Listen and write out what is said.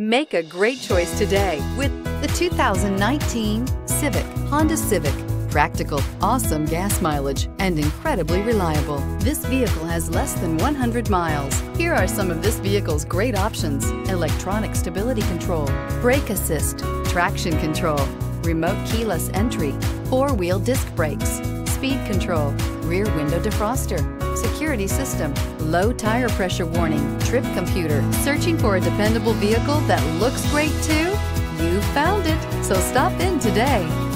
Make a great choice today with the 2019 Civic, Honda Civic. Practical, awesome gas mileage, and incredibly reliable. This vehicle has less than 100 miles. Here are some of this vehicle's great options. Electronic stability control, brake assist, traction control, remote keyless entry, four-wheel disc brakes, speed control, rear window defroster, security system, low tire pressure warning, trip computer. Searching for a dependable vehicle that looks great too? You found it, so stop in today.